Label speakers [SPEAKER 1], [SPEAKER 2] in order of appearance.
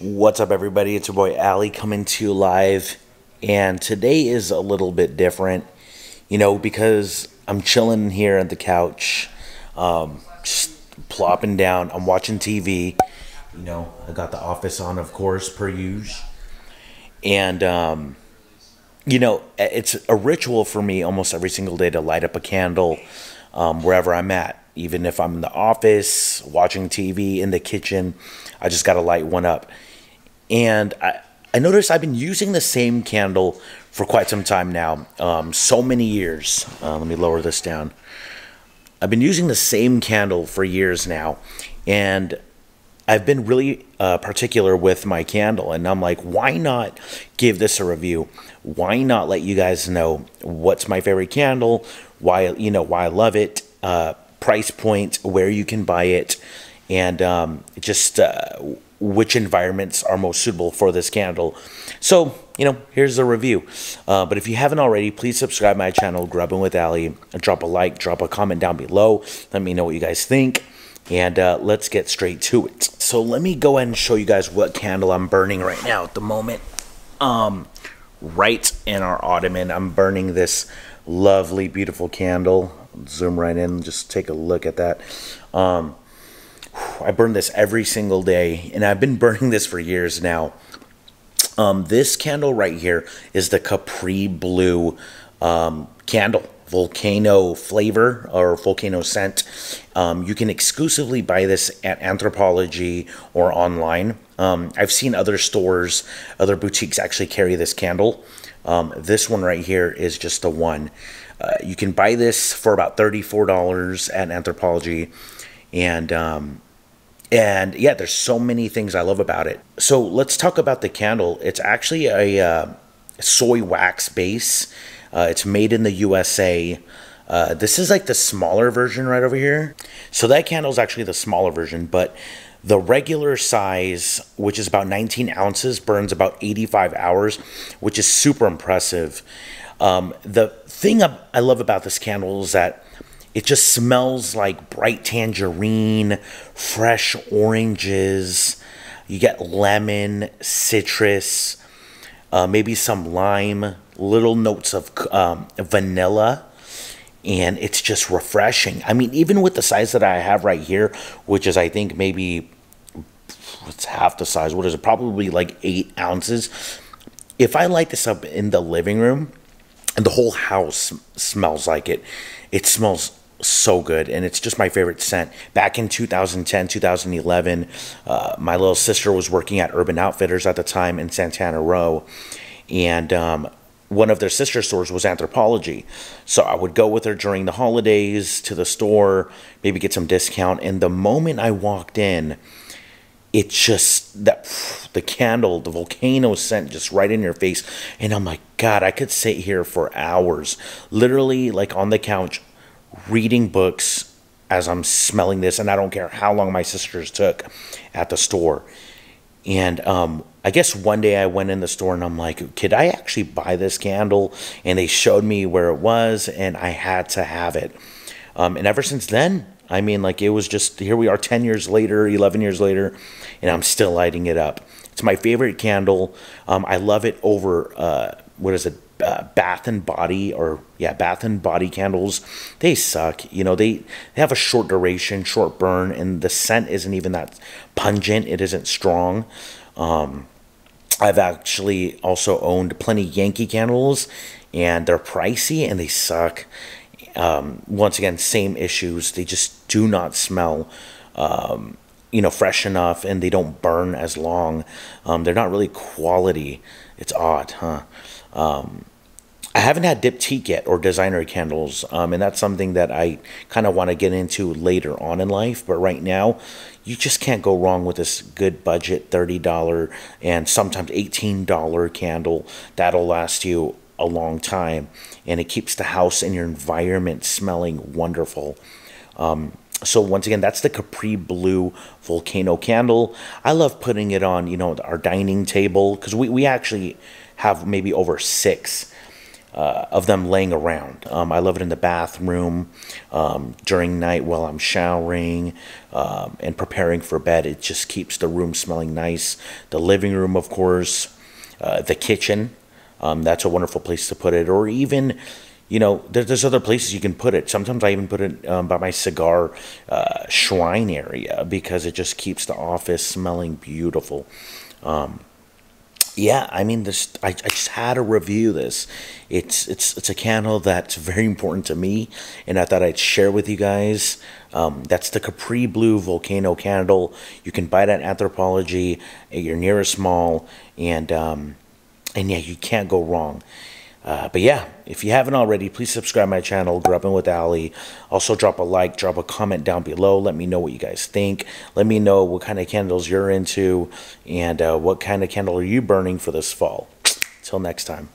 [SPEAKER 1] What's up, everybody? It's your boy Ali coming to you live, and today is a little bit different, you know, because I'm chilling here at the couch, um, just plopping down. I'm watching TV, you know. I got The Office on, of course, per usual, and um, you know, it's a ritual for me almost every single day to light up a candle um, wherever I'm at. Even if I'm in the office, watching TV, in the kitchen, I just got to light one up. And I, I noticed I've been using the same candle for quite some time now, um, so many years. Uh, let me lower this down. I've been using the same candle for years now, and I've been really uh, particular with my candle, and I'm like, why not give this a review? Why not let you guys know what's my favorite candle? Why you know why I love it? Uh, price point, where you can buy it, and um, just uh, which environments are most suitable for this candle. So, you know, here's the review. Uh, but if you haven't already, please subscribe my channel, Grubbing with Ali. Drop a like, drop a comment down below. Let me know what you guys think. And uh, let's get straight to it. So let me go ahead and show you guys what candle I'm burning right now at the moment. Um, right in our ottoman, I'm burning this lovely, beautiful candle. Zoom right in, just take a look at that. Um, I burn this every single day, and I've been burning this for years now. Um, this candle right here is the Capri Blue um, candle, volcano flavor or volcano scent. Um, you can exclusively buy this at Anthropologie or online. Um, I've seen other stores, other boutiques actually carry this candle. Um, this one right here is just the one. Uh, you can buy this for about $34 at Anthropologie. And um, and yeah, there's so many things I love about it. So let's talk about the candle. It's actually a uh, soy wax base. Uh, it's made in the USA. Uh, this is like the smaller version right over here. So that candle is actually the smaller version, but the regular size, which is about 19 ounces, burns about 85 hours, which is super impressive. Um, the thing I love about this candle is that it just smells like bright tangerine, fresh oranges. You get lemon, citrus, uh, maybe some lime, little notes of um, vanilla. And it's just refreshing. I mean, even with the size that I have right here, which is, I think, maybe it's half the size. What is it? Probably like eight ounces. If I light this up in the living room, and the whole house smells like it, it smells so good and it's just my favorite scent. Back in 2010 2011 uh, my little sister was working at urban outfitters at the time in santana row and um, one of their sister stores was Anthropologie so i would go with her during the holidays to the store maybe get some discount and the moment i walked in it just that the candle the volcano scent just right in your face and i'm like god i could sit here for hours literally like on the couch reading books as I'm smelling this, and I don't care how long my sisters took at the store. And um, I guess one day I went in the store and I'm like, could I actually buy this candle? And they showed me where it was, and I had to have it. Um, and ever since then, I mean, like it was just here we are 10 years later, 11 years later, and I'm still lighting it up. It's my favorite candle. Um, I love it over, uh, what is it, uh, Bath and Body or yeah, Bath and Body candles, they suck. You know, they, they have a short duration, short burn, and the scent isn't even that pungent. It isn't strong. Um, I've actually also owned plenty Yankee candles, and they're pricey and they suck. Um, once again, same issues. They just do not smell. Um, you know, fresh enough and they don't burn as long. Um, they're not really quality. It's odd, huh? Um, I haven't had diptyque yet or designer candles, um, and that's something that I kind of want to get into later on in life. But right now, you just can't go wrong with this good budget $30 and sometimes $18 candle that'll last you a long time and it keeps the house and your environment smelling wonderful. Um, so once again, that's the Capri Blue Volcano candle. I love putting it on, you know, our dining table because we, we actually have maybe over six. uh, of them laying around. Um, I love it in the bathroom um, during night while I'm showering um, and preparing for bed. It just keeps the room smelling nice. The living room, of course, uh, the kitchen. Um, that's a wonderful place to put it, or even you know, there, there's other places you can put it. Sometimes I even put it um, by my cigar uh, shrine area because it just keeps the office smelling beautiful. Um, yeah, I mean, this. I, I just had to review this. It's it's it's a candle that's very important to me, and I thought I'd share with you guys. Um, that's the Capri Blue Volcano candle. You can buy it at Anthropologie at your nearest mall, and um, and yeah, you can't go wrong. Uh, but yeah, if you haven't already, please subscribe my channel, Grubbin with Ali. Also, drop a like, drop a comment down below. Let me know what you guys think. Let me know what kind of candles you're into and uh, what kind of candle are you burning for this fall. Till next time.